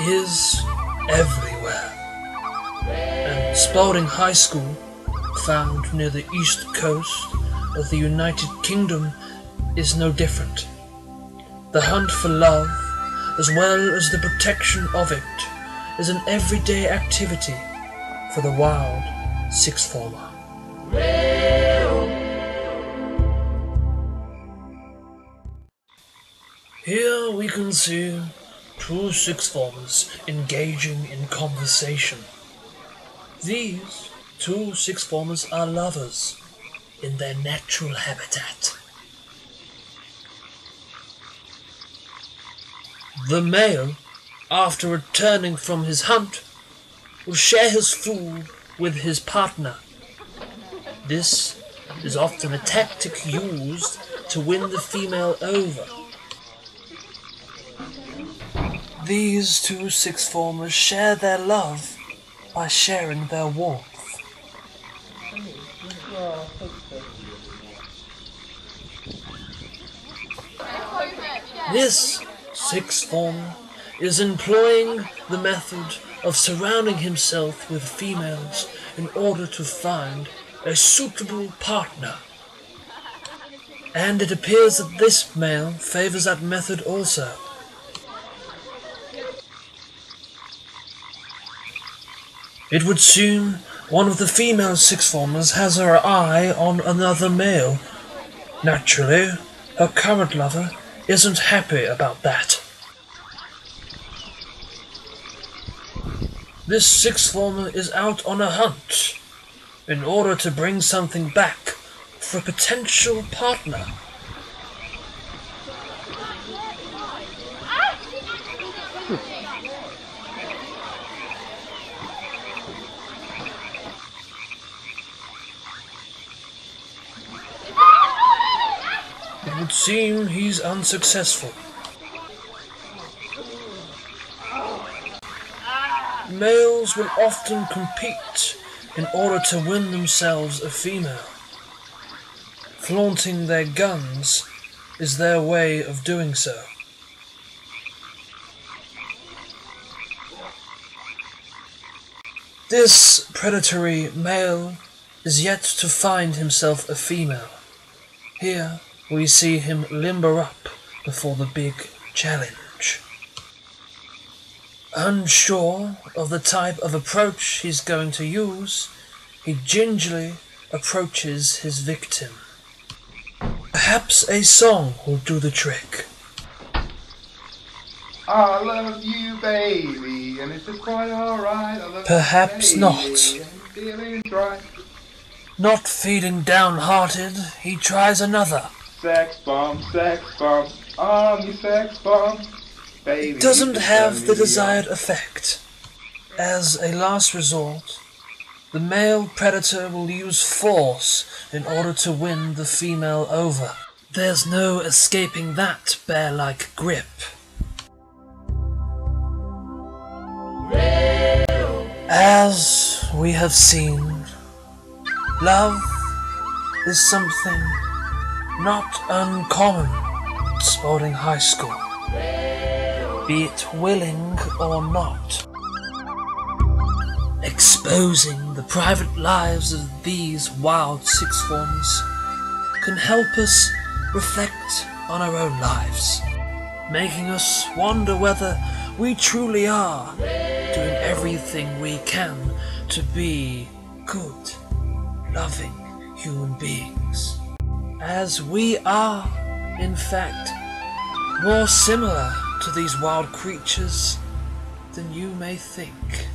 is everywhere. And Spalding High School, found near the east coast of the United Kingdom, is no different. The hunt for love, as well as the protection of it, is an everyday activity for the wild sixth former. Here we can see two sixth formers engaging in conversation. These two sixth formers are lovers in their natural habitat. The male, after returning from his hunt, will share his food with his partner. This is often a tactic used to win the female over. These two sixth formers share their love by sharing their warmth. This sixth form is employing the method of surrounding himself with females in order to find a suitable partner. And it appears that this male favors that method also. It would seem one of the female sixth formers has her eye on another male. Naturally, her current lover isn't happy about that. This sixth former is out on a hunt in order to bring something back for a potential partner. It would seem he's unsuccessful. Males will often compete in order to win themselves a female. Flaunting their guns is their way of doing so. This predatory male is yet to find himself a female. Here we see him limber up before the big challenge. Unsure of the type of approach he's going to use, he gingerly approaches his victim. Perhaps a song will do the trick. I love you, baby, and it's just quite alright. Perhaps you, not. baby, and. Not feeling downhearted, he tries another. Sex bomb, sex bomb, on sex bomb. Baby, It doesn't have the desired effect. As a last resort, the male predator will use force in order to win the female over. There's no escaping that bear like grip. As we have seen, love is something not uncommon at Spalding High School be it willing or not. Exposing the private lives of these wild sixth forms can help us reflect on our own lives, making us wonder whether we truly are doing everything we can to be good, loving human beings. As we are, in fact, more similar to these wild creatures than you may think.